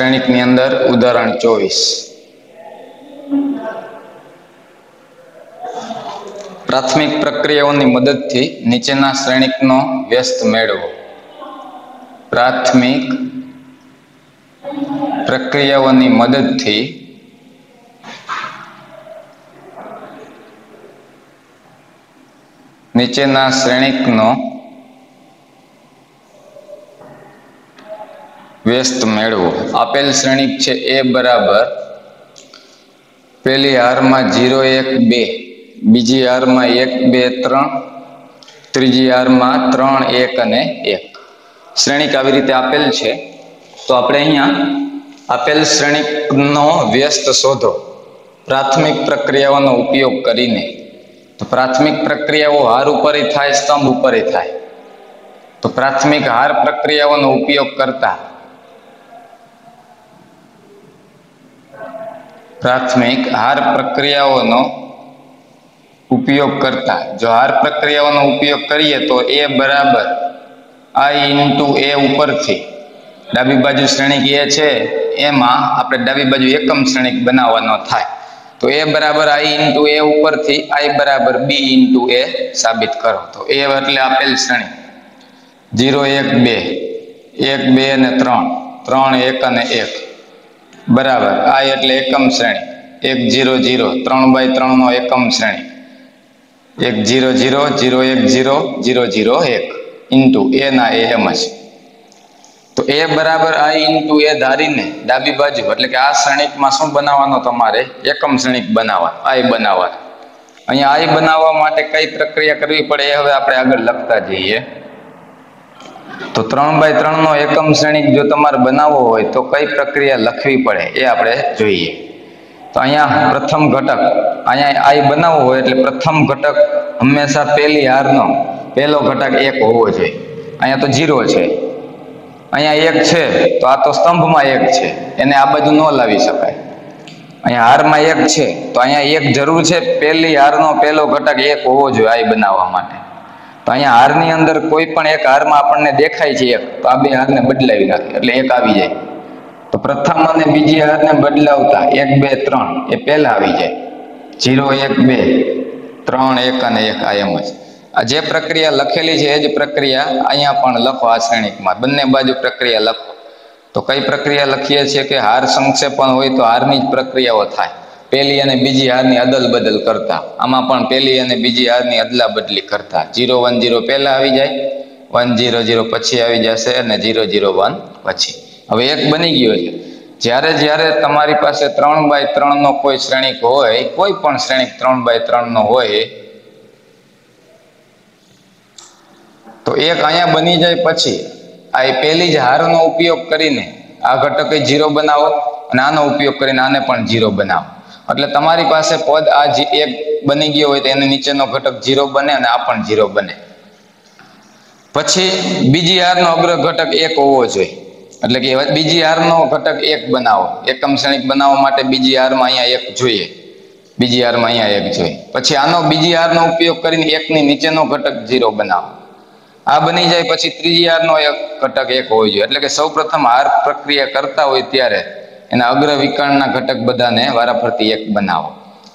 શ્રેણિકની અંદર ઉદાહરણ ચોવીસ. પ્રાથમિક પ્રક્રિયાઓની મદદથી નીચેના શ્રેણિકનો વ્યસ્ત મેળવો. પ્રાથમિક પ્રક્રિયાઓની મદદથી નીચેના શ્રેણિકનો વ્યસ્ત મેળવો. આપેલ શ્રેણિક છે એ બરાબર. પેલી હારમાં જીરો એક બે, બીજી હારમાં એક બે ત્રણ, ત્રીજી હારમાં ત્રણ એક અને એક. શ્રેણિક આવી રીતે આપેલ છે. તો આપણે અહીંયા આપેલ શ્રેણિકનો વ્યસ્ત શોધો. પ્રાથમિક પ્રક્રિયાઓનો ઉપયોગ કરીને. તો પ્રાથમિક પ્રક્રિયાઓ હાર ઉપર થાય, સ્તંભ ઉપર થાય. તો પ્રાથમિક હાર પ્રક્રિયાઓનો ઉપયોગ કરતા પ્રાથમિક હાર પ્રક્રિયાઓનો ઉપયોગ કરતા. જો હાર પ્રક્રિયાઓનો ઉપયોગ કરીએ તો એ બરાબર આઈ ઇન્ટુ એ ઉપરથી. ડાબી બાજુ શ્રેણિક એ છે, એમાં આપણે ડાબી બાજુ એકમ શ્રેણિક બનાવવાનો થાય. તો એ બરાબર આઈ ઇન્ટુ એ ઉપરથી આઈ બરાબર બી ઇન્ટુ એ સાબિત કરો. તો એ એટલે આપેલ શ્રેણી જીરો એક બે એક બે અને ત્રણ. ત્રણ એક અને એક. બરાબર. આ એટલે એકમ શ્રેણી. એક જીરો જીરો, ત્રણ બાય ત્રણ નો એકમ શ્રેણી. એક જીરો જીરો જીરો એક જીરો જીરો જીરો એક ઇન્ટુ એ ના એ એમ જ. તો એ બરાબર આ ઇન્ટુ એ ધારીને ડાબી બાજુ, એટલે કે આ શ્રેણિકમાં શું બનાવવાનો તમારે? એકમ શ્રેણિક બનાવવા આઈ બનાવવા અહીંયા આઈ બનાવવા માટે કઈ પ્રક્રિયા કરવી પડે એ હવે આપણે આગળ લખતા જઈએ. તો ત્રણ બાય ત્રણ નો એકમ શ્રેણિક જો તમારે બનાવવો હોય તો કઈ પ્રક્રિયા લખવી પડે એ આપણે જોઈએ. તો અહીંયા પ્રથમ ઘટક, અહીંયા આઈ બનાવવો હોય એટલે પ્રથમ ઘટક હંમેશા પહેલી હારનો, પહેલો ઘટક એક હોવો જોઈએ. અહીંયા તો જીરો છે. અહીંયા એક છે, તો આ તો સ્તંભમાં એક છે. એને આ બાજુ ન લાવી શકાય. અહીંયા હારમાં એક છે, તો અહીંયા એક જરૂર છે, પહેલી હારનો પહેલો ઘટક એક હોવો જોઈએ આઈ બનાવવા માટે. તો અહીંયા હારની અંદર કોઈ પણ એક હારમાં આપણને દેખાય છે એક, તો આ બે હારને બદલાવી નાખે, એટલે એક આવી જાય. તો પ્રથમ અને બીજી હારને બદલાવતા એક, બે, ત્રણ, એ પહેલા આવી જાય. જીરો, એક, બે, ત્રણ, એક અને એક, આ એમ જ. આ જે પ્રક્રિયા લખેલી છે, એ જ પ્રક્રિયા અહીંયા પણ લખો આ શ્રેણિકમાં બંને બાજુ પ્રક્રિયા લખો. તો કઈ પ્રક્રિયા લખીએ છીએ કે હાર સંક્ષેપણ હોય તો હારની જ પ્રક્રિયાઓ થાય. પહેલી અને બીજી હારની અદલ બદલ કરતા. આમાં પણ પહેલી અને બીજી હારની અદલા બદલી કરતા. જીરો વન જીરો પહેલા આવી જાય, વન જીરો જીરો પછી આવી જશે અને જીરો જીરો વન પછી. હવે એક બની ગયો છે. જ્યારે જ્યારે તમારી પાસે ત્રણ બાય ત્રણનો કોઈ શ્રેણિક હોય, કોઈ પણ શ્રેણિક ત્રણ બાય ત્રણનો હોય, તો એક અહીંયા બની જાય પછી. આ એ પહેલી જ હારનો ઉપયોગ કરીને આ ઘટકે જીરો બનાવો અને આનો ઉપયોગ કરીને આને પણ જીરો બનાવો. એટલે તમારી પાસે પદ આ એક બની ગયો હોય તો એને નીચેનો ઘટક જીરો બને અને આ પણ જીરો બને. પછી બીજી હારનો અગ્ર ઘટક એક હોવો જોઈએ. એટલે કે બીજી હારનો ઘટક એક બનાવો. એકમ શ્રેણિક બનાવવા માટે બીજી હારમાં અહીંયા એક જોઈએ. બીજી હારમાં અહીંયા એક જોઈએ. પછી આનો બીજી હારનો ઉપયોગ કરીને એકની નીચેનો ઘટક જીરો બનાવો. આ બની જાય પછી ત્રીજી હારનો એક ઘટક એક હોવો જોઈએ. એટલે કે સૌ પ્રથમ હાર પ્રક્રિયા કરતા હોય ત્યારે એના અગ્ર વિકર્ણના ઘટક બધાને વારાફરતી એક બનાવો.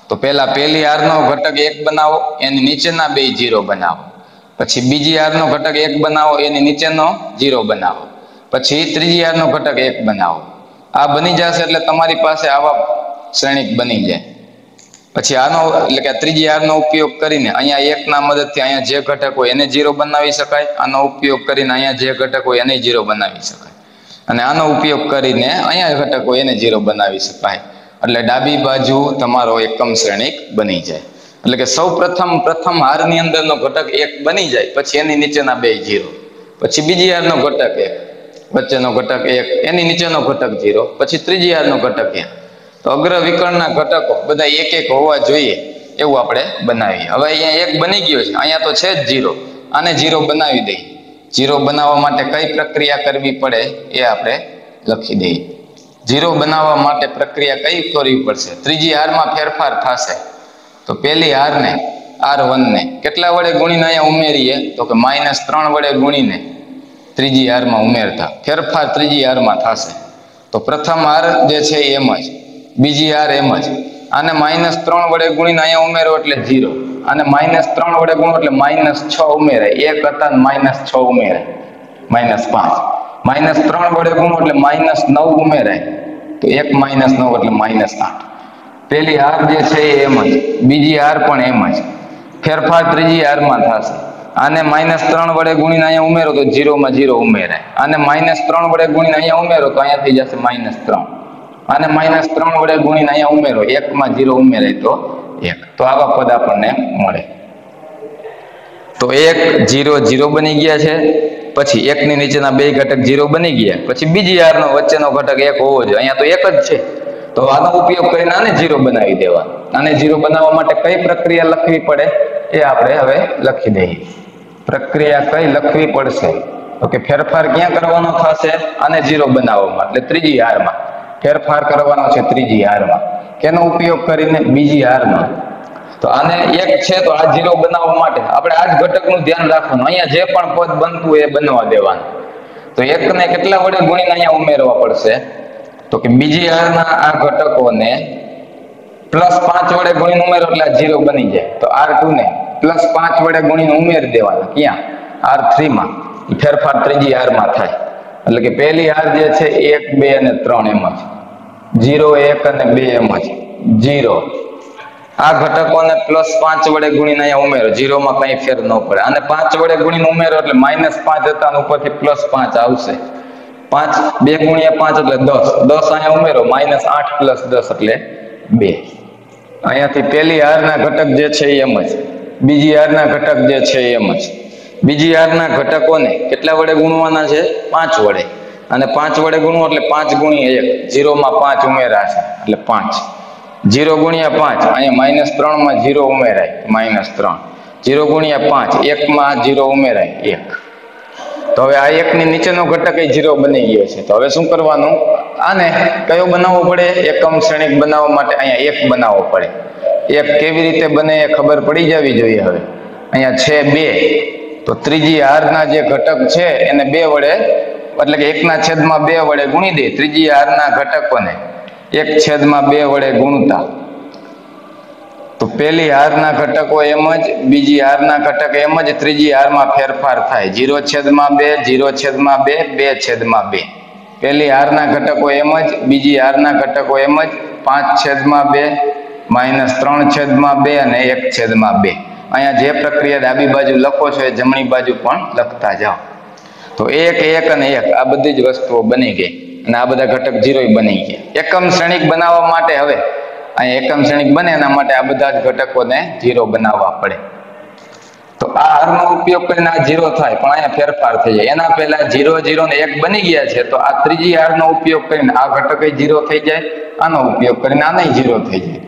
તો પહેલા પહેલી હારનો ઘટક એક બનાવો, એની નીચેના બે જીરો બનાવો. પછી બીજી હારનો ઘટક એક બનાવો, એની નીચેનો જીરો બનાવો. પછી ત્રીજી હારનો ઘટક એક બનાવો. આ બની જશે એટલે તમારી પાસે આવા શ્રેણિક બની જાય. પછી આનો એટલે કે ત્રીજી હારનો ઉપયોગ કરીને અહીંયા એકના મદદથી અહીંયા જે ઘટક હોય એને જીરો બનાવી શકાય, આનો ઉપયોગ કરીને અહીંયા જે ઘટક હોય એને જીરો બનાવી શકાય. અને આનો ઉપયોગ કરીને અહીંયા ઘટકો એને જીરો બનાવી શકાય. એટલે ડાબી બાજુ તમારો એકમ શ્રેણિક બની જાય. એટલે કે સૌ પ્રથમ પ્રથમ હારની અંદરનો ઘટક એક બની જાય, પછી એની નીચેના બે જીરો. પછી બીજી હારનો ઘટક એક, વચ્ચેનો ઘટક એક, એની નીચેનો ઘટક જીરો, પછી ત્રીજી હારનો ઘટક એક. તો અગ્ર વિકર્ણના ઘટકો બધા એક એક હોવા જોઈએ એવું આપણે બનાવીએ. હવે અહીંયા એક બની ગયો છે, અહીંયા તો છે જ જીરો. આને જીરો બનાવી દઈએ. જીરો બનાવવા માટે કઈ પ્રક્રિયા કરવી પડે એ આપણે લખી દઈએ. જીરો બનાવવા માટે પ્રક્રિયા કઈ કરવી પડશે? ત્રીજી હારમાં ફેરફાર થશે. તો પહેલી હારને, આર વનને, કેટલા વડે ગુણીને અહીંયા ઉમેરીએ? તો કે માઇનસ ત્રણ વડે ગુણીને ત્રીજી હારમાં ઉમેરતા. ફેરફાર ત્રીજી હારમાં થશે. તો પ્રથમ હાર જે છે એમ જ. બીજી હાર એમ જ. આને માઇનસ ત્રણ વડે ગુણીને અહીંયા ઉમેરો એટલે ઝીરો અને માઇનસ ત્રણ વડે ગુણો એટલે માઇનસ છ ઉમેરાય. એક હતા માઇનસ છ ઉમેરાય. માઇનસ પાંચ. માઇનસ ત્રણ વડે ગુણો એટલે માઇનસ નવ ઉમેરાય. તો એક માઇનસ નવ એટલે માઇનસ આઠ. પેલી હાર જે છે એ એમ જ. બીજી હાર પણ એમ જ. ફેરફાર ત્રીજી હારમાં થશે. આને માઇનસ ત્રણ વડે ગુણીને અહીંયા ઉમેરો તો જીરોમાં જીરો ઉમેરાય. આને માઇનસ ત્રણ વડે ગુણીને અહીંયા ઉમેરો તો અહીંયા થઈ જશે માઇનસ ત્રણ. અને માઇનસ ત્રણ વડે ગુણીને અહીંયા ઉમેરો. એકમાં જીરો ઉમેરાય તો એક તો આવા પદ આપણને મળે. તો એક જીરો જીરો બની ગયા છે, પછી એકની નીચેના બે ઘટક જીરો બની ગયા, પછી બીજી હારનો વચ્ચેનો ઘટક એક હોવો જોઈએ. અહીંયા તો એક જ છે. તો આનો ઉપયોગ કરીને આને જીરો બનાવી દેવા. આને જીરો બનાવવા માટે કઈ પ્રક્રિયા લખવી પડે? એ આપણે હવે લખી દઈએ. પ્રક્રિયા કઈ લખવી પડશે? તો કે ફેરફાર ક્યાં કરવાનો થશે? આને જીરો બનાવવામાં એટલે ત્રીજી હારમાં ફેરફાર કરવાનો છે ત્રીજી હારમાં. કેનો ઉપયોગ કરીને બીજી હારમાં. તો આને એક છે તો આ જીરો બનાવવા માટે. આપણે આ જ ઘટકનું ધ્યાન રાખવાનું. અહીંયા જે પણ પદ બનતું એ બનવા દેવાનું. તો એકને કેટલા વડે ગુણીને અહીંયા ઉમેરવા પડશે? તો કે બીજી હારના આ ઘટકોને પ્લસ પાંચ વડે ગુણીને ઉમેરો એટલે જીરો બની જાય. તો આર ટુ ને પ્લસ પાંચ વડે ગુણીને ઉમેરી દેવાના. ક્યાં? આર થ્રીમાં. ફેરફાર ત્રીજી હારમાં થાય. એટલે કે પહેલી હાર જે છે એક, બે અને ત્રણ એમ જ. જીરો એક અને બે એમ જ. જીરો. આ ઘટકોને પ્લસ પાંચ વડે ગુણીને અહીંયા ઉમેરો. જીરોમાં કઈ ફેર ન પડે. અને પાંચ વડે ગુણીને ઉમેરો એટલે માઇનસ પાંચ હતા ઉપરથી પ્લસ પાંચ આવશે. પાંચ, બે ગુણ્યા પાંચ એટલે દસ. દસ અહીંયા ઉમેરો. માઇનસ આઠ પ્લસ દસ એટલે બે. અહીંયાથી પહેલી હારના ઘટક જે છે એમ જ. બીજી હારના ઘટક જે છે એમ જ. બીજી હારના ઘટકોને કેટલા વડે ગુણવાના છે? પાંચ વડે. અને પાંચ વડે ગુણવું એટલે પાંચ ગુણ્યા એક. જીરોમાં પાંચ ઉમેરા છે, એટલે પાંચ. જીરો ગુણ્યા પાંચ, અહીંયા માઇનસ ત્રણમાં જીરો ઉમેરાય, માઇનસ ત્રણ. જીરો ગુણ્યા પાંચ, એકમાં જીરો ઉમેરાય, એક. તો હવે આ એકની નીચેનો ઘટક એ જીરો બની ગયો છે. તો હવે શું કરવાનું? આને કયો બનાવવો પડે? એકમ શ્રેણિક બનાવવા માટે અહીંયા એક બનાવવો પડે. એક કેવી રીતે બને એ ખબર પડી જવી જોઈએ હવે. અહીંયા છે બે. તો ત્રીજી હારના જે ઘટક છે, એને બે વડે એટલે કે એકના છેદમાં બે વડે ગુણી દે, ત્રીજી હારના ઘટકોને એક છેદમાં બે વડે ગુણતા. તો પેલી હારના ઘટકો એમ જ, બીજી હારના ઘટક એમ જ, ત્રીજી હારમાં ફેરફાર થાય. જીરો છેદમાં બે, જીરો છેદમાં બે બે છેદમાં બે. પેલી હારના ઘટકો એમ જ, બીજી હારના ઘટકો એમ જ, પાંચ છેદમાં બે, માઇનસ ત્રણ છેદમાં બે અને એક છેદમાં બે. અહીંયા જે પ્રક્રિયા ડાબી બાજુ લખો છો એ જમણી બાજુ પણ લખતા જાઓ. તો એક એક અને એક, આ બધી જ વસ્તુઓ બની ગઈ. અને આ બધા ઘટક જીરોય બની ગયા. એકમ શ્રેણિક બનાવવા માટે હવે અહીંયા એકમ શ્રેણિક બને એના માટે આ બધા જ ઘટકોને જીરો બનાવવા પડે. તો આ હારનો ઉપયોગ કરીને આ જીરો થાય, પણ અહીંયા ફેરફાર થઈ જાય. એના પહેલા જીરો જીરો ને એક બની ગયા છે, તો આ ત્રીજી હારનો ઉપયોગ કરીને આ ઘટક જીરો થઈ જાય, આનો ઉપયોગ કરીને આને જીરો થઈ જાય.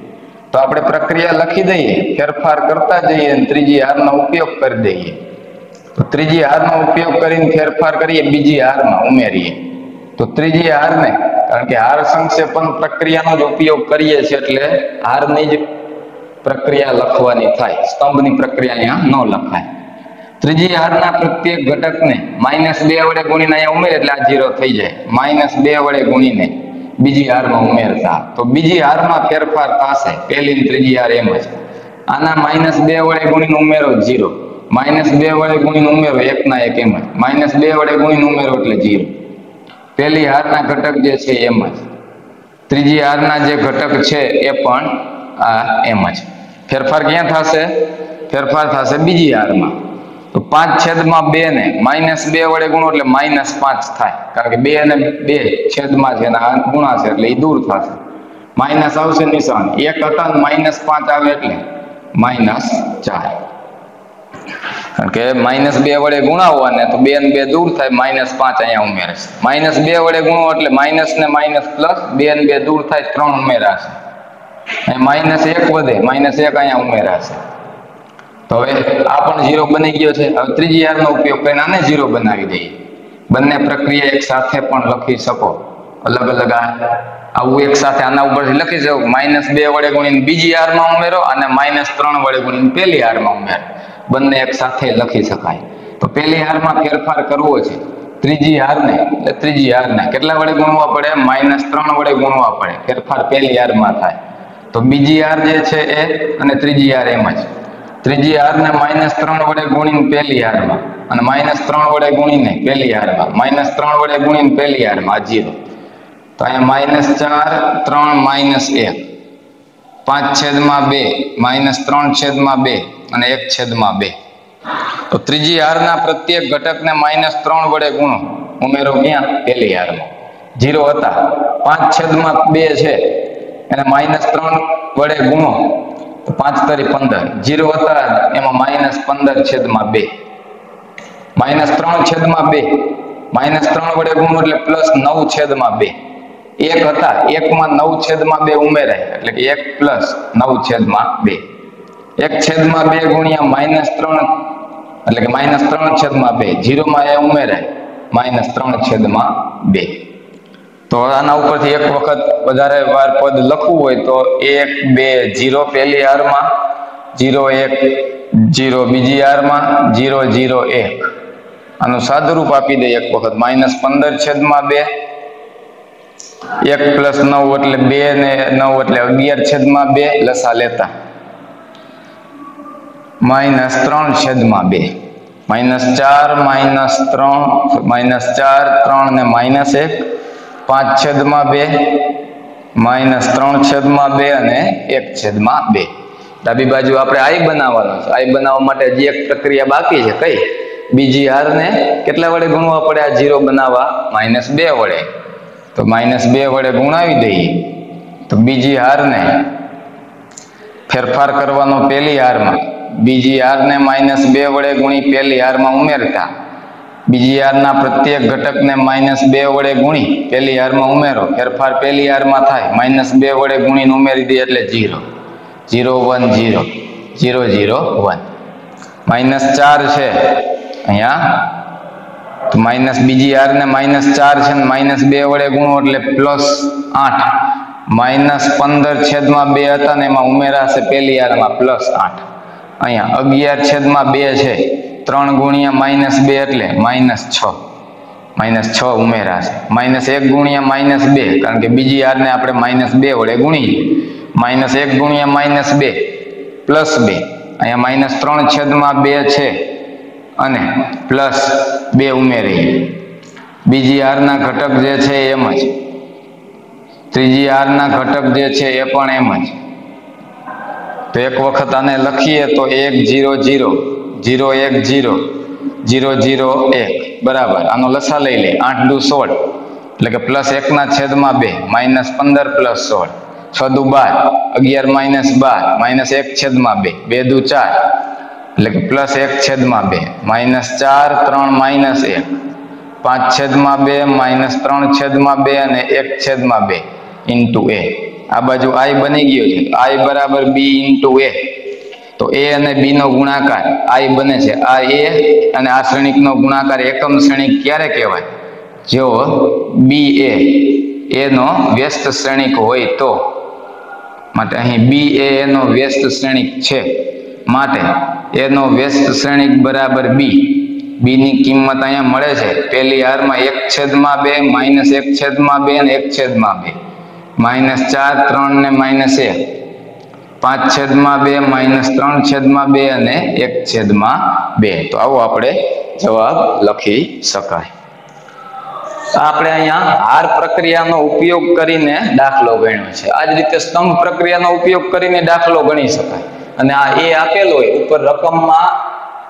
તો આપણે પ્રક્રિયા લખી દઈએ, ફેરફાર કરતા જઈએ અને ત્રીજી હારનો ઉપયોગ કરી દઈએ. તો ત્રીજી હારનો ઉપયોગ કરીને ફેરફાર કરીએ, બીજી હારમાં ઉમેરીએ. તો ત્રીજી હારને, કારણ કે હાર સંક્ષેપણ પ્રક્રિયાનો જ ઉપયોગ કરીએ છીએ એટલે હારની જ પ્રક્રિયા લખવાની થાય. સ્તંભની પ્રક્રિયા અહીંયા ન લખાય. ત્રીજી હારના પ્રત્યેક ઘટકને માઇનસ બે વડે ગુણીને અહીંયા ઉમેરે એટલે આ જીરો થઈ જાય. માઇનસ બે વડે ગુણીને બીજી હારમાં ઉમેરતા. તો બીજી હારમાં ફેરફાર થશે. પહેલી ત્રીજી હાર એમ જ. આના માઇનસ બે વડે ગુણીને ઉમેરો જીરો માઇનસ બે વડે ગુણીને ઉમેરો એકના એક એમ જ. માઇનસ બે વડે ગુણીને ઉમેરો એટલે જીરો. પહેલી હારના ઘટક જે છે એમ જ. ત્રીજી હારના જે ઘટક છે એ પણ આ એમ જ. ફેરફાર ક્યાં થશે? ફેરફાર થશે બીજી હારમાં. તો પાંચ છેદમાં બે ને માઇનસ બે વડે ગુણો એટલે માઇનસ પાંચ થાય. કારણ કે બે અને બે છેદમાં છે અને ગુણાશે એટલે એ દૂર થશે. માઇનસ આવશે નિશાન. એક હતા માઇનસ પાંચ આવે એટલે માઇનસ ચાર. કારણ કે માઇનસ બે વડે ગુણાવવાને તો બે ને બે દૂર થાય માઇનસ પાંચ અહીંયા ઉમેરાશે માઇનસ બે વડે ગુણો એટલે માઇનસ ને માઇનસ પ્લસ બે ને બે દૂર થાય ત્રણ ઉમેરાશે માઇનસ એક વધે માઇનસ એક અહીંયા ઉમેરાશે તો હવે આ પણ ઝીરો બની ગયો છે. હવે ત્રીજી હારનો ઉપયોગ કરીને આને ઝીરો બનાવી દઈએ. બંને પ્રક્રિયા એક સાથે પણ લખી શકો. અલગ અલગ આવું એક સાથે આના ઉપરથી લખી શકો. માઇનસ બે વડે ગુણીને બીજી હારમાં ઉમેરો અને માઇનસ ત્રણ વડે ગુણીને પહેલી હારમાં ઉમેરો. બંને એક સાથે લખી શકાય. તો પહેલી હારમાં ફેરફાર કરવો છે. ત્રીજી હારને, એટલે ત્રીજી હારને કેટલા વડે ગુણવા પડે? માઇનસ ત્રણ વડે ગુણવા પડે. ફેરફાર પહેલી હારમાં થાય. તો બીજી હાર જે છે એ અને ત્રીજી હાર એમ જ. ત્રીજી હારને માઇનસ ત્રણ વડે ગુણીને પહેલી હારમાં અને માઇનસ ત્રણ વડે ગુણીને પહેલી હારમાં. માઇનસ ત્રણ વડે ગુણીને પહેલી હારમાં. જીરો. તો અહીંયા માઇનસ ચાર, ત્રણ માઇનસ એક. પાંચ છેદમાં બે, માઇનસ ત્રણ છેદમાં બે અને એક છેદમાં બે. તો ત્રીજી હારના પ્રત્યેક ઘટકને માઇનસ ત્રણ વડે ગુણો. ઉમેરો ક્યાં? પહેલી હારમાં. જીરો હતા. પાંચ છેદમાં બે છે. એને માઇનસ ત્રણ વડે ગુણો. પાંચ તરી પંદર. જીરો હતા, એમાં માઇનસ પંદર છેદમાં બે. માઇનસ ત્રણ છેદમાં બે. માઇનસ ત્રણ વડે ગુણો એટલે પ્લસ નવ છેદમાં બે. એક હતા, એકમાં નવ છેદમાં બે ઉમેરાય, એટલે કે એક પ્લસ નવ છેદમાં બે. એક છેદમાં બે ગુણ્યા માઇનસ ત્રણ, એટલે કે માઇનસ ત્રણ છેદમાં બે. જીરોમાં એ ઉમેરાય, માઇનસ ત્રણ છેદમાં બે. તો આના ઉપરથી એક વખત વધારે વાર પદ લખવું હોય તો એક, બે, જીરો પહેલી હારમાં, જીરો એક, જીરો બીજી હારમાં, જીરો જીરો એક. આનું સાદુરૂપ આપી દે એક વખત. માઇનસ પંદર છેદમાં બે એક પ્લસ નવ એટલે બે ને નવ એટલે અગિયાર છેદમાં બે લસા લેતા. માઇનસ ત્રણ છેદમાં બે. માઇનસ ચાર, માઇનસ ત્રણ, માઇનસ ચાર, ત્રણ ને માઇનસ એક. પાંચ છેદમાં બે. માઇનસ ત્રણ છેદમાં બે અને એક છેદમાં બે. ડાબી બાજુ આપણે આઈ બનાવવાનો છે. આઈ બનાવવા માટે હજી એક પ્રક્રિયા બાકી છે. કઈ? બીજી હારને કેટલા વડે ગુણવા પડે? આ જીરો બનાવવા માઇનસ બે વડે. તો માઇનસ બે વડે ગુણાવી દઈએ. તો બીજી હારને ફેરફાર કરવાનો પહેલી હારમાં. બીજી હારને માઇનસ બે વડે ગુણી પહેલી હારમાં ઉમેરતા. બીજી હારના પ્રત્યેક ઘટકને માઇનસ બે વડે ગુણી પહેલી હારમાં ઉમેરો. ફેરફાર પહેલી હારમાં થાય. માઇનસ બે વડે ગુણીને ઉમેરી દઈએ એટલે zero zero one zero zero zero one. Minus ચાર છે. અહીંયા તો માઇનસ બીજી હારને માઇનસ ચાર છે ને માઇનસ બે વડે ગુણો એટલે પ્લસ આઠ. માઇનસ પંદર છેદમાં બે હતા ને એમાં ઉમેરાશે પહેલી આરમાં પ્લસ આઠ. અહીંયા અગિયાર છેદમાં બે છે. ત્રણ ગુણ્યા માઇનસ બે એટલે માઇનસ છ. માઇનસ છ ઉમેરાશે માઇનસ એક ગુણ્યા માઇનસ બે, કારણ કે બીજી આરને આપણે માઇનસ બે વડે ગુણીએ. માઇનસ એક ગુણ્યા માઇનસ બે, પ્લસ બે. અહીંયા માઇનસ ત્રણ છેદમાં બે છે. અને પ્લસ બે ઉમેરીએ બીજી હારના ઘટક જે છે એમ જ. ત્રીજી હારના ઘટક જે છે એ પણ એમ જ. તો એક વખત આને લખીએ તો એક જીરો જીરો જીરો એક જીરો જીરો જીરો એક. બરાબર. આનો લસા લઈ લે. આઠ દુ સોળ. એટલે કે પ્લસ એકના છેદમાં બે. માઇનસ પંદર પ્લસ સોળ. છ દુ બાર. અગિયાર માઇનસ બાર. માઇનસ એક છેદમાં બે. બે દુ ચાર. એટલે કે પ્લસ એક છેદમાં બે. માઇનસ ચાર, ત્રણ માઇનસ એક. પાંચ છેદમાં બે માઇનસ ત્રણ છેદમાં બે અને એક છેદમાં બે ઇન્ટુ એ આ બાજુ આઈ બની ગયો છે. આઈ બરાબર બી ઇન્ટુ એ તો એ અને બી નો ગુણાકાર આઈ બને છે. આ એ અને આ શ્રેણિકનો ગુણાકાર એકમ શ્રેણિક ક્યારે કહેવાય? જો બી એ એનો વ્યસ્ત શ્રેણિક હોય તો. માટે અહીં બી એ એનો વ્યસ્ત શ્રેણિક છે. માટે એનો વ્યસ્ત શ્રેણિક બરાબર બી બી ની કિંમત અહીંયા મળે છે. પહેલી હારમાં એક છેદમાં બે, માઇનસ એક છેદમાં બે અને એક છેદમાં બે. માઇનસ ચાર, ત્રણ ને માઇનસ એક. પાંચ છેદમાં બે, માઇનસ ત્રણ છેદમાં બે અને એક છેદમાં બે. તો આવો આપણે જવાબ લખી શકાય. આપણે અહીંયા હાર પ્રક્રિયાનો ઉપયોગ કરીને દાખલો ગણ્યો છે. આ જ રીતે સ્તંભ પ્રક્રિયાનો ઉપયોગ કરીને દાખલો ગણી શકાય. અને આ એ આપેલો હોય, ઉપર રકમમાં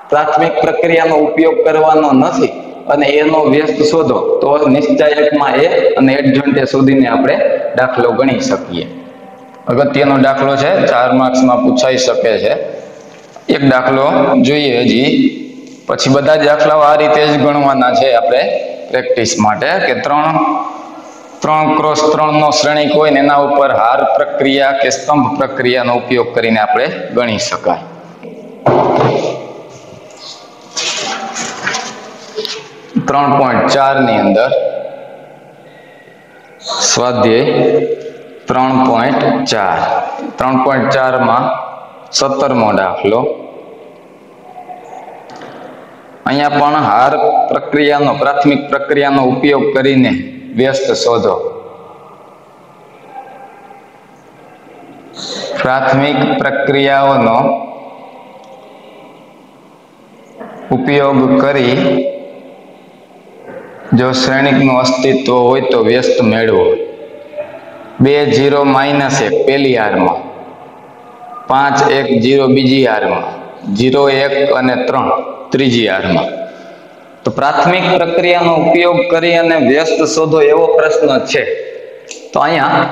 પ્રાથમિક પ્રક્રિયાનો ઉપયોગ કરવાનો નથી અને એનો વ્યસ્ત શોધો. તો નિશ્ચાયકમાં એ અને એડજન્ટે શોધીને આપણે દાખલો ગણી શકીએ. અગત્યનો દાખલો છે, ચાર માર્ક્સમાં પૂછાઈ શકે છે. એક દાખલો જોઈએ હજી. પછી બધા જ દાખલાઓ આ રીતે જ ગણવાના છે આપણે પ્રેક્ટિસ માટે કે ત્રણ ત્રણ ક્રોસ ત્રણ નો શ્રેણિક હોય ને એના ઉપર હાર પ્રક્રિયા કે સ્તંભ પ્રક્રિયાનો ઉપયોગ કરીને આપણે ગણી શકાય. ત્રણ પોઈન્ટ ચારની અંદર સ્વાધ્યાય ત્રણ પોઈન્ટ ચાર. ત્રણ પોઈન્ટ ચારમાં સત્તરમો દાખલો. અહીંયા પણ હાર પ્રક્રિયાનો, પ્રાથમિક પ્રક્રિયાનો ઉપયોગ કરીને વ્યસ્ત શોધો. પ્રાથમિક પ્રક્રિયાઓનો ઉપયોગ કરી જો શ્રેણિકનું અસ્તિત્વ હોય તો વ્યસ્ત મેળવો. બે જીરો માઇનસ એક પહેલી હારમાં. પાંચ એક જીરો બીજી હારમાં. જીરો એક અને ત્રણ ત્રીજી હારમાં. તો પ્રાથમિક પ્રક્રિયાનો ઉપયોગ કરી અને વ્યસ્ત શોધો એવો પ્રશ્ન છે. તો અહીંયા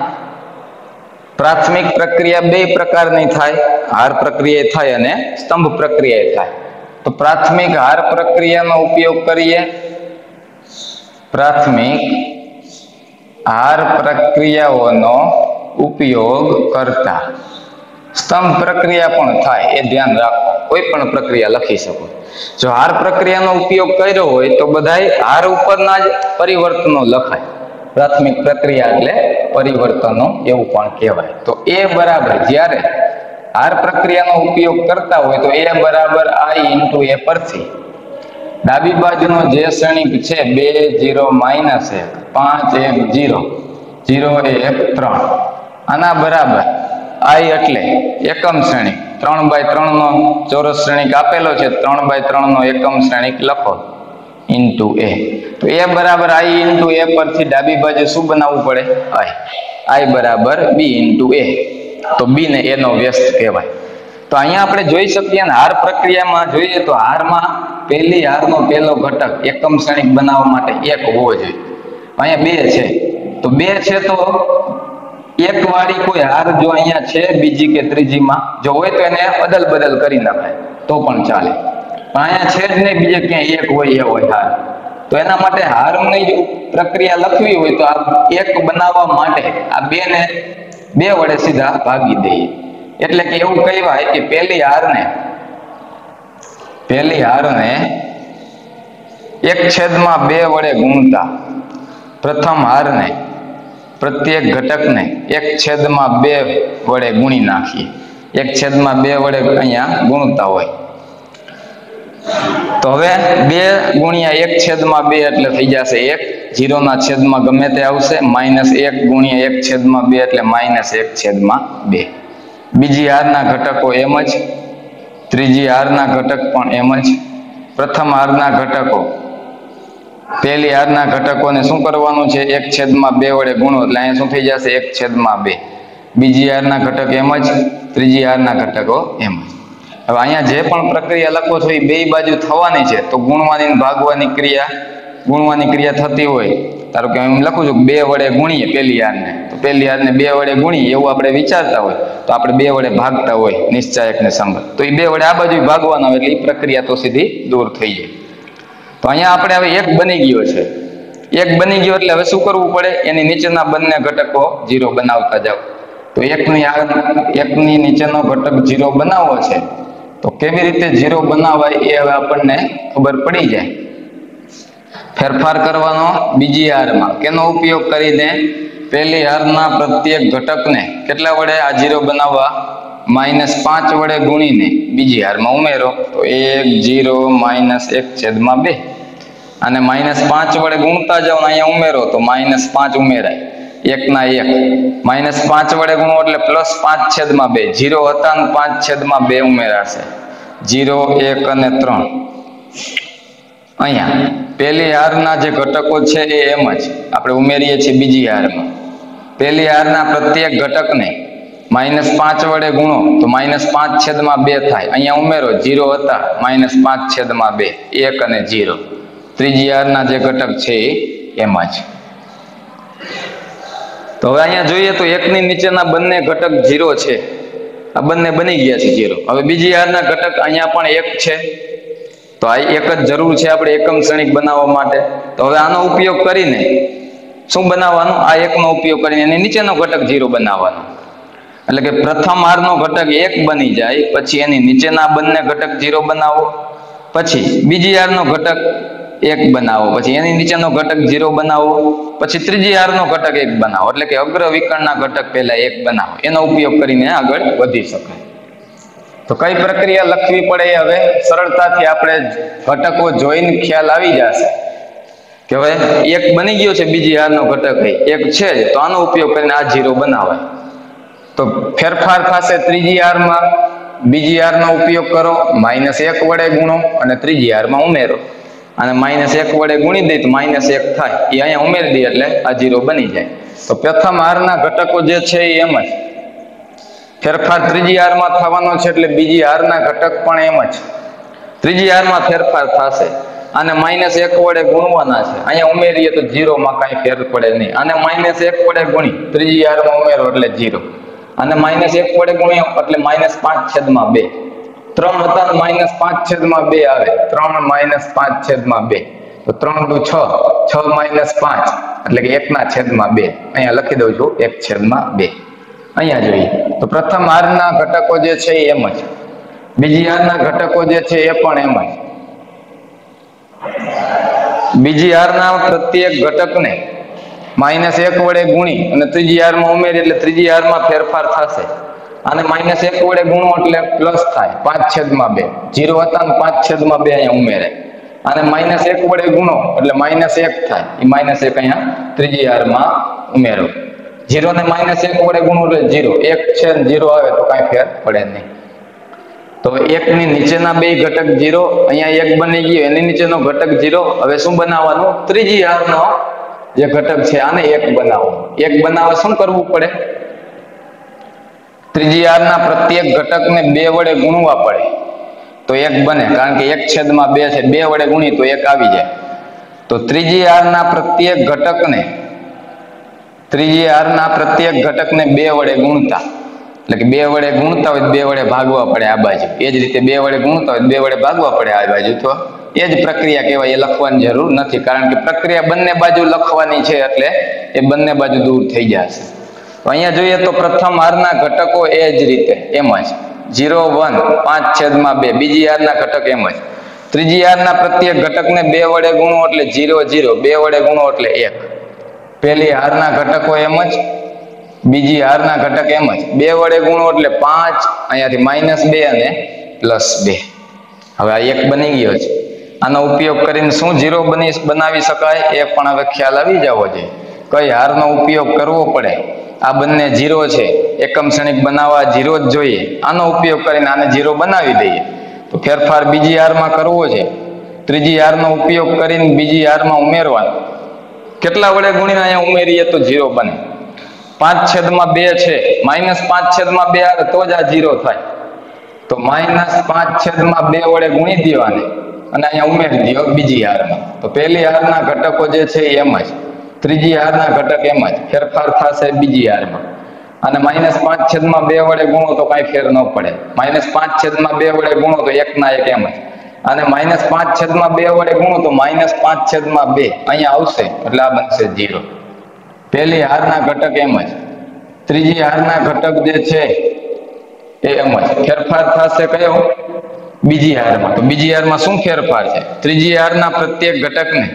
પ્રાથમિક પ્રક્રિયા બે પ્રકારની થાય. હાર પ્રક્રિયા થાય અને સ્તંભ પ્રક્રિયા થાય. તો પ્રાથમિક હાર પ્રક્રિયાનો ઉપયોગ કરીએ. પ્રાથમિક હાર પ્રક્રિયાઓનો ઉપયોગ કરતા. સ્તંભ પ્રક્રિયા પણ થાય, એ ધ્યાન રાખો. કોઈ પણ પ્રક્રિયા લખી શકો. જો હાર પ્રક્રિયાનો ઉપયોગ કર્યો હોય તો બધાય હાર ઉપરના જ પરિવર્તનો લખાય. પ્રાથમિક પ્રક્રિયા એટલે પરિવર્તનો એવું પણ કહેવાય. તો એ બરાબર જ્યારે હાર પ્રક્રિયાનો ઉપયોગ કરતા હોય તો એ બરાબર આઈ ઇન્ટુ એ પરથી. ડાબી બાજુનો જે શ્રેણિક છે બે જીરો માઇનસ એક, પાંચ એક જીરો જીરો એક ત્રણ. આના બરાબર આઈ એટલે એકમ શ્રેણિક. ત્રણ બાય ત્રણ નો ચોરસ શ્રેણિક આપેલો છે, ત્રણ બાય ત્રણ નો એકમ શ્રેણિક લખો. ઇન્ટુ એ તો એ બરાબર આઈ ઇન્ટુ એ પરથી ડાબી બાજુ શું બનાવવું પડે? આઈ આઈ બરાબર બી ઇન્ટુ એ તો બી ને એનો વ્યસ્ત કહેવાય. તો અહીંયા આપણે જોઈ શકીએ ને હાર પ્રક્રિયામાં જોઈએ તો હારમાં પહેલી હારનો પહેલો ઘટક એકમ શ્રેણિક બનાવવા માટે એક હોવો જોઈએ. અહીંયા બે છે. તો બે છે તો એક વાળી કોઈ હાર જો અહીંયા છે, બીજી કે ત્રીજીમાં, જો હોય તો એને અદલ બદલ કરી નાખાય. તો પણ ચાલે. પણ અહીંયા છે જ નહીં, બીજે ક્યાંય એક હોય, એ હોય હાર. તો એના માટે હારની જો પ્રક્રિયા લખવી હોય તો આ એક બનાવવા માટે આ બે ને બે વડે સીધા ભાગી દઈએ. એટલે કે એવું કહેવાય કે પહેલી હારને પહેલી હારને એક છેદમાં બે વડે ગુણતા. પ્રથમ હારને પ્રત્યેક ઘટકને એક છેદમાં બે વડે ગુણી નાખીએ. એક છેદમાં બે વડે અહીંયા ગુણતા હોય. તો હવે બે ગુણ્યા એક છેદમાં બે એટલે થઈ જશે એક. જીરોના છેદમાં ગમે તે આવશે, માઇનસ એક ગુણ્યા એક છેદમાં બે એટલે માઇનસ એક છેદમાં બે. બીજી હારના ઘટકો એમ જ, ત્રીજી હારના ઘટક પણ એમ જ. પ્રથમ હારના ઘટકો પહેલી હારના ઘટકોને શું કરવાનું છે? એક છેદમાં બે વડે ગુણો, એટલે અહીંયા શું થઈ જશે? એક છેદમાં બે. બીજી હારના ઘટક એમ જ, ત્રીજી હારના ઘટકો એમ જ. હવે અહીંયા જે પણ પ્રક્રિયા લખો છો, એ બે બાજુ થવાની છે. તો ગુણવાની ભાગવાની ક્રિયા, ગુણવાની ક્રિયા થતી હોય. ધારો કે હું લખું છું બે વડે ગુણીએ પહેલી હારને તો પહેલી હારને બે વડે ગુણીએ, એવું આપણે વિચારતા હોય. તો આપણે બે વડે ભાગતા હોય, નિશ્ચાયકને સંગત તો એ બે વડે આ બાજુ ભાગવાના હોય, એટલે એ પ્રક્રિયા તો સીધી દૂર થઈ જાય. તો અહીંયા આપણે હવે એક બની ગયો છે. એક બની ગયો એટલે હવે શું કરવું પડે? એની નીચેના બંને ઘટકો જીરો બનાવતા જાઓ. તો એકની આ, એકની નીચેનો ઘટક જીરો બનાવવો છે. તો કેવી રીતે જીરો બનાવાય એ હવે આપણને ખબર પડી જાય. ફેરફાર કરવાનો બીજી હારમાં. કેનો ઉપયોગ કરીને પહેલી હારના પ્રત્યેક ઘટકને કેટલા વડે આ જીરો બનાવવા? માઇનસ પાંચ વડે ગુણીને બીજી હારમાં ઉમેરો. તો એક, જીરો, માઇનસ એક છેદમાં બે. અને માઇનસ પાંચ વડે ગુણતા જાઓ અહીંયા ઉમેરો તો માઇનસ પાંચ ઉમેરાય. એકના એક. માઇનસ પાંચ વડે ગુણો એટલે પ્લસ પાંચ છેદમાં બે. જીરો હતા ને પાંચ છેદમાં બે ઉમેરાશે. જીરો, એક અને ત્રણ. અહીંયા, પહેલી હારના જે ઘટકો છે એ એમ જ. આપણે ઉમેરીએ છીએ બીજી હારમાં. પહેલી હારના પ્રત્યેક ઘટકને માઇનસ પાંચ વડે ગુણો તો માઇનસ પાંચ છેદમાં બે થાય. અહીંયા ઉમેરો, જીરો હતા, માઇનસ પાંચ છેદમાં બે. એક અને જીરો. ત્રીજી હારના જે ઘટક છે, એમ જ. તો હવે અહીંયા જોઈએ તો એકની નીચેના બંને ઘટક જીરો છે. આ બંને બની ગયા છે જીરો હવે બીજી હારના ઘટક અહીંયા પણ એક છે. તો આ એક જ જરૂર છે આપણે એકમ શ્રેણિક બનાવવા માટે. તો હવે આનો ઉપયોગ કરીને શું બનાવવાનું? આ એકનો ઉપયોગ કરીને એની નીચેનો ઘટક જીરો બનાવવાનો. એટલે કે પ્રથમ હારનો ઘટક એક બની જાય, પછી એની નીચેના બંને ઘટક જીરો બનાવો. પછી બીજી હારનો ઘટક એક બનાવો. પછી એની નીચેનો ઘટક જીરો બનાવો. પછી ત્રીજી હારનો ઘટક એક બનાવો. એટલે કે અગ્ર વિકર્ણના ઘટક પહેલા એક બનાવો. એનો ઉપયોગ કરીને આગળ વધી શકાય. તો કઈ પ્રક્રિયા લખવી પડે હવે? સરળતાથી આપણે ઘટકો જોઈને ખ્યાલ આવી જશે. કે હવે એક બની ગયો છે, બીજી હારનો ઘટક એ. એક છે તો આનો ઉપયોગ કરીને આ જીરો બનાવાય. તો ફેરફાર થશે ત્રીજી હારમાં. બીજી હારનો ઉપયોગ કરો. માઇનસ એક વડે ગુણો અને ત્રીજી હારમાં ઉમેરો. અને માઇનસ એક વડે ગુણી દઈએ તો માઇનસ એક થાય. એ અહીંયા ઉમેરી દઈએ એટલે આ જીરો બની જાય. તો પ્રથમ હારના ઘટકો જે છે એ એમ જ. ફેરફાર ત્રીજી હારમાં થવાનો છે એટલે બીજી હારના ઘટક પણ એમ જ. ત્રીજી હારમાં ફેરફાર થશે. અને માઇનસ એક વડે ગુણવાના છે. અહીંયા ઉમેરીએ તો જીરોમાં કાંઈ ફેર પડે નહીં. અને માઇનસ એક વડે ગુણી. ત્રીજી હારમાં ઉમેરો એટલે જીરો. અને માઇનસ એક વડે ગુણ્યો એટલે માઇનસ પાંચ છેદમાં બે. ત્રણ હતા માઇનસ પાંચ છેદમાં બે આવે. ત્રણ માઇનસ પાંચ છેદમાં બે. તો ત્રણ દુ છ છ માઇનસ પાંચ, એટલે કે એક ના છેદમાં બે. અહીંયા લખી દઉં છું, એક છેદમાં બે. અહીંયા જોઈએ. તો પ્રથમ હારના ઘટકો જે છે એમ જ. બીજી હારના ઘટકો જે છે એ પણ એમ જ. બીજી હારના પ્રત્યેક ઘટકને માઇનસ એક વડે ગુણી અને ત્રીજી હારમાં ઉમેરી એટલે ત્રીજી હારમાં ફેરફાર થશે. અને માઇનસ એક વડે ગુણો એટલે પ્લસ થાય. પાંચ છેદમાં બે. જીરો હતા ને પાંચ છેદમાં બે અહીંયા ઉમેરે અને માઇનસ એક વડે ગુણો એટલે માઇનસ એક થાય. એ માઇનસ એક અહીંયા ત્રીજી હારમાં ઉમેરો. જીરો ને માઇનસ એક વડે ગુણો એટલે જીરો. એક છે ને જીરો આવે તો કાંઈ ફેર પડે નહીં. તો એકની નીચેના બે ઘટક જીરો, અહીંયા એક બની ગયો. એની નીચેનો ઘટક જીરો. હવે શું બનાવવાનું? ત્રીજી હારનો જે ઘટક છે આને એક બનાવો એક બનાવવા શું કરવું પડે? ત્રીજી હારના પ્રત્યેક ઘટકને બે વડે ગુણવા પડે. તો એક બને, કારણ કે એક છેદમાં બે છે, બે વડે ગુણી તો એક આવી જાય. તો ત્રીજી હારના પ્રત્યેક ઘટકને, ત્રીજી હારના પ્રત્યેક ઘટકને બે વડે ગુણતા. એટલે કે બે વડે ગુણતા હોય બે વડે ભાગવા પડે આ બાજુ. એ જ રીતે બે વડે ગુણતા હોય બે વડે ભાગવા પડે આ બાજુ. તો એ જ પ્રક્રિયા કહેવાય, એ લખવાની જરૂર નથી. કારણ કે પ્રક્રિયા બંને બાજુ લખવાની છે એટલે એ બંને બાજુ દૂર થઈ જશે. તો અહીંયા જોઈએ તો પ્રથમ હારના ઘટકો એ જ રીતે, એમ જ. જીરો, વન, પાંચ છેદમાં બે. બીજી હારના ઘટક એમ જ. ત્રીજી હારના પ્રત્યેક ઘટકને બે વડે ગુણો એટલે ઝીરો ઝીરો બે વડે ગુણો એટલે એક. પહેલી હારના ઘટકો એમ જ. બીજી હારના ઘટક એમ જ. બે વડે ગુણો એટલે પાંચ. અહીંયાથી માઇનસ બે અને પ્લસ બે. હવે આ એક બની ગયો છે. આનો ઉપયોગ કરીને શું જીરો બની, બનાવી શકાય એ પણ હવે ખ્યાલ આવી જવો જોઈએ. કઈ હારનો ઉપયોગ કરવો પડે? આ બંને જીરો છે. એકમ ક્ષણિક બનાવવા જીરો જ જોઈએ. આનો ઉપયોગ કરીને આને જીરો બનાવી દઈએ. તો ફેરફાર બીજી હારમાં કરવો છે. ત્રીજી હારનો ઉપયોગ કરીને બીજી હારમાં ઉમેરવાનો. કેટલા વડે ગુણીને અહીંયા ઉમેરીએ તો જીરો બને. પાંચ છેદમાં બે છે. માઇનસ પાંચ છેદમાં બે આવે તો જ આ જીરો થાય. તો માઇનસ પાંચ છેદમાં બે વડે ગુણી દેવાને. અને અહીંયા ઉમેરી દો બીજી હારમાં તો પહેલી હારના ઘટકો જે છે એમ જ. ત્રીજી હારના ઘટક એમ જ, ફેરફાર થશે બીજી હારમાં. અને માઇનસ પાંચ છેદમાં બે વડે ગુણો તો કાંઈ ફેર ન પડે. માઇનસ પાંચ છેદમાં બે વડે ગુણો તો એકના એક એમ જ. અને માઇનસ પાંચ છેદમાં બે વડે ગુણો તો માઇનસ પાંચ છેદમાં બે. અહીંયા આવશે, એટલે આ બનશે જીરો પહેલી હારના ઘટક એમ જ. ત્રીજી હારના ઘટક જે છે એ એમ જ. ફેરફાર થશે કયો? બીજી હારમાં. તો બીજી હારમાં શું ફેરફાર છે? ત્રીજી હારના પ્રત્યેક ઘટકને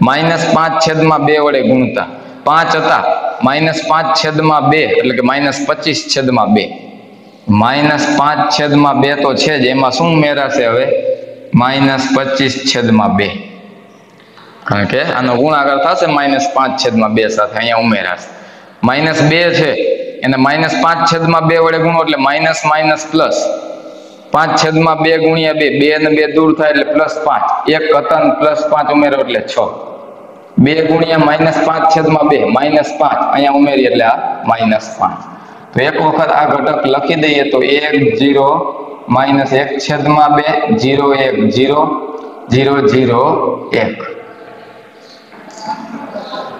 માઇનસ પાંચ છેદમાં બે વડે ગુણતા. પાંચ હતા. માઇનસ પાંચ છેદમાં બે, એટલે કે માઇનસ પચીસ છેદમાં બે. માઇનસ પાંચ છેદમાં બે તો છે જ. એમાં શું મેરાશે હવે? માઇનસ પચીસ છેદમાં બે. કારણ કે આનો ગુણાકાર થશે માઇનસ પાંચ છેદમાં બે સાથે. અહીંયા ઉમેરાશે. માઇનસ બે છે. એને માઇનસ પાંચ છેદમાં બે વડે ગુણો એટલે માઇનસ માઇનસ પ્લસ. પાંચ છેદમાં બે ગુણ્યા બે બે ને બે દૂર થાય એટલે પ્લસ પાંચ. એક હતા પ્લસ પાંચ ઉમેરો એટલે છ. બે ગુણ્યા માઇનસ પાંચ છેદમાં બે, માઇનસ પાંચ. અહીંયા ઉમેરીએ એટલે આ માઇનસ પાંચ. તો એક વખત આ ઘટક લખી દઈએ તો એક જીરો માઇનસ એક છેદમાં બે, જીરો એક, જીરો જીરો જીરો એક.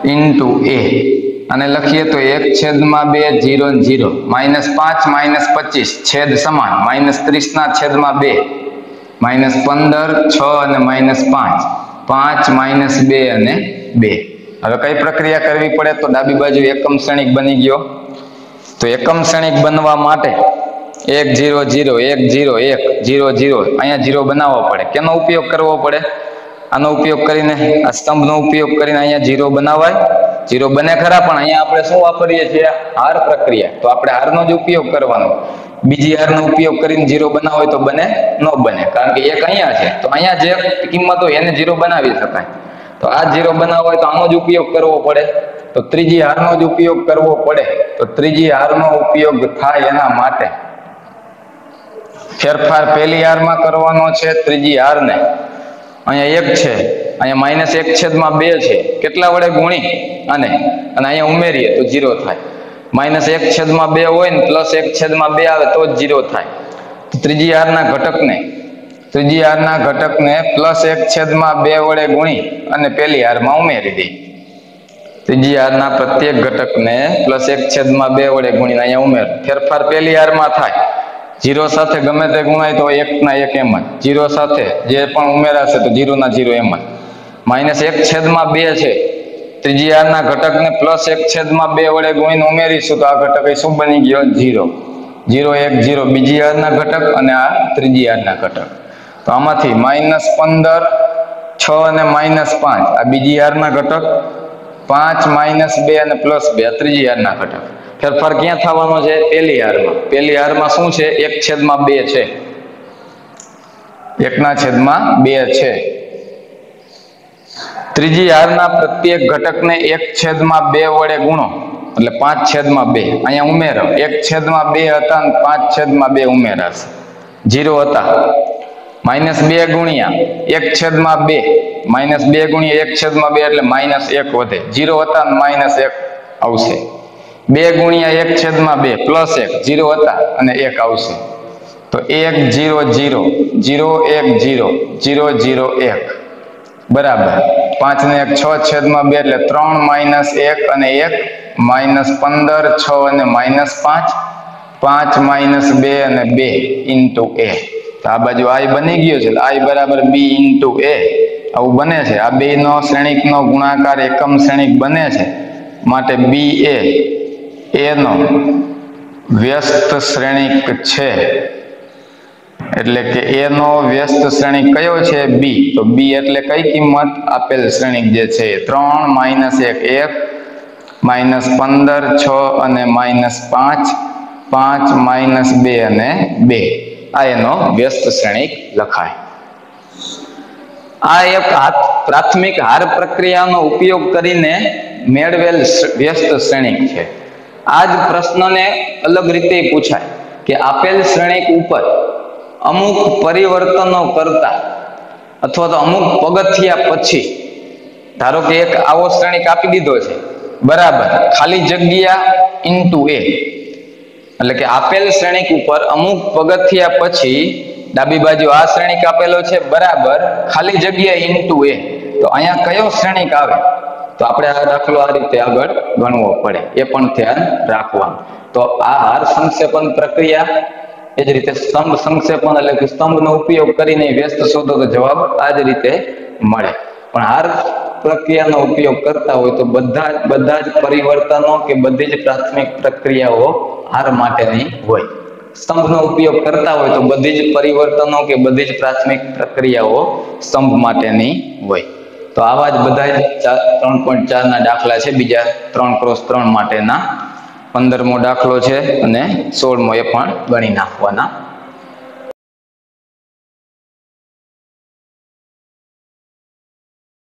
ઇન્ટુ એ અને લખીએ તો એક છેદમાં બે જીરો જીરો. માઇનસ પાંચ, માઇનસ પચીસ. છેદ સમાન. માઇનસ ત્રીસના છેદમાં બે. માઇનસ પંદર, છ અને માઇનસ પાંચ. પાંચ, માઇનસ બે અને બે. હવે કઈ પ્રક્રિયા કરવી પડે તો ડાબી બાજુ એકમ શ્રેણિક બની ગયો. તો એકમ શ્રેણિક બનવા માટે એક જીરો જીરો, એક જીરો એક, જીરો જીરો. અહીંયા જીરો બનાવવો પડે. કેનો ઉપયોગ કરવો પડે? આનો ઉપયોગ કરીને, આ સ્તંભનો ઉપયોગ કરીને અહીંયા જીરો બનાવાય. જીરો બને ખરા, પણ અહીંયા આપણે શું વાપરીએ છીએ? હાર પ્રક્રિયા. તો આપણે હારનો જ ઉપયોગ કરવાનો. બીજી હારનો ઉપયોગ કરીને જીરો બનાવો તો બને, ન બને. કારણ કે એક અહીંયા છે. તો અહીંયા જે કિંમત હોય એને જીરો બનાવી શકાય. તો આ જીરો બનાવવો હોય તો આનો જ ઉપયોગ કરવો પડે. તો ત્રીજી હારનો જ ઉપયોગ કરવો પડે. તો ત્રીજી હારનો ઉપયોગ થાય એના માટે. ફેરફાર પહેલી હારમાં કરવાનો છે, ત્રીજી હારને. અહીંયા એક છે. અહીંયા માઇનસ એક છેદમાં બે છે. કેટલા વડે ગુણી? અને અને અહીંયા ઉમેરીએ તો જીરો થાય. માઇનસ એક છેદમાં બે હોય ને પ્લસ એક છેદમાં બે આવે તો જ જીરો થાય. ત્રીજી હારના ઘટકને, ત્રીજી હારના ઘટકને પ્લસ એક છેદમાં બે વડે ગુણી અને પહેલી હારમાં ઉમેરી દઈએ. ત્રીજી હારના પ્રત્યેક ઘટકને પ્લસ એક છેદમાં બે વડે ગુણીને અહીંયા ઉમેર. ફેરફાર પહેલી હારમાં થાય. જીરો સાથે ગમે તે ગુણાય તો એક ના એક એમ જ. જીરો સાથે જે પણ ઉમેરાશે તો જીરો ના જીરો એમ જ. માઇનસ એક છેદમાં બે છે. ત્રીજી હારના ઘટકને પ્લસ એક છેદમાં બે વડે ગુણીને ઉમેરીશું તો આ ઘટક શું બની ગયો? જીરો જીરો એક જીરો બીજી હારના ઘટક અને આ ત્રીજી હારના ઘટક. તો આમાંથી માઇનસ પંદર, છ અને માઇનસ પાંચ. આ બીજી હારના ઘટક. પાંચ, માઇનસ બે અને પ્લસ બે. ત્રીજી હારના ઘટક. ફેરફાર ક્યાં થવાનો છે? પહેલી હારમાં પહેલી હારમાં શું છે? એક છેદમાં બે છે. એકના છેદમાં બે છે. ત્રીજી હારના પ્રત્યેક ઘટકને એક છેદમાં બે વડે ગુણો. એટલે પાંચ છેદમાં બે. અહીંયા ઉમેરો. એક છેદમાં બે હતા અને પાંચ છેદમાં બે ઉમેરાશે. જીરો હતા. માઇનસ બે ગુણ્યા. એક છેદમાં બે. માઇનસ બે ગુણ્યા એક છેદમાં બે એટલે માઇનસ એક વધે. જીરો હતા અને માઇનસ એક આવશે. બે ગુણ્યા એક છેદમાં બે પ્લસ એક. જીરો હતા અને એક આવશે. તો એક જીરો જીરો જીરો એક જીરો જીરો જીરો એક. બરાબર. પાંચ ને એક, છ છેદમાં બે એટલે ત્રણ માઇનસ એક અને એક માઇનસ પંદર, છ અને માઇનસ પાંચ. પાંચ માઇનસ બે અને બે ઇન્ટુ એ. તો આ બાજુ આઈ બની ગયો છે. આઈ બરાબર બી ઇન્ટુ એ. આવું બને છે. આ બે નો શ્રેણિકનો ગુણાકાર એકમ શ્રેણિક બને છે. માટે બી એ એનો વ્યસ્ત શ્રેણિક છે. એટલે કે એનો વ્યસ્ત શ્રેણિક કયો છે? બી તો બી એટલે કઈ કિંમત? આપેલ શ્રેણિક જે છે ત્રણ, માઇનસ એક એક, માઇનસ પંદર, છ અને માઇનસ પાંચ પાંચ, માઇનસ બે અને બે. આ એનો વ્યસ્ત શ્રેણિક લખાય. આ એક પ્રાથમિક હાર પ્રક્રિયાનો ઉપયોગ કરીને મેળવેલ વ્યસ્ત શ્રેણિક છે. આ જ પ્રશ્નને અલગ રીતે પૂછાય કે આપેલ શ્રેણિક ઉપર અમુક પરિવર્તનો કરતા અથવા તો અમુક પગથિયા પછી, ધારો કે એક આવો શ્રેણિક આપી દીધો છે, બરાબર, ખાલી જગ્યા ઇન્ટુ એ એટલે કે આપેલ શ્રેણિક ઉપર અમુક પગથિયા પછી, ડાબી બાજુ આ શ્રેણિક આપેલો છે, બરાબર, ખાલી જગ્યા ઇન્ટુ એ તો અહીંયા કયો શ્રેણિક આવે? તો આપણે આ દાખલો આ રીતે આગળ ગણવો પડે, એ પણ ધ્યાન રાખવાનું. તો આ હાર સંક્ષેપણ પ્રક્રિયા એ જ રીતે સ્તંભ સંક્ષેપણ એટલે કે સ્તંભનો ઉપયોગ કરીને વ્યસ્ત શોધો તો જવાબ આ જ રીતે મળે. પણ હાર પ્રક્રિયાનો ઉપયોગ કરતા હોય તો બધા બધા જ પરિવર્તનો કે બધી જ પ્રાથમિક પ્રક્રિયાઓ હાર માટેની હોય. સ્તંભનો ઉપયોગ કરતા હોય તો બધી જ પરિવર્તનો કે બધી જ પ્રાથમિક પ્રક્રિયાઓ સ્તંભ માટેની હોય. તો આવા જ બધા જ ત્રણ પોઈન્ટ ચારના દાખલા છે, બીજા ત્રણ ક્રોસ ત્રણ માટેના પંદરમો દાખલો છે અને સોળમો એ પણ ગણી નાખવાના.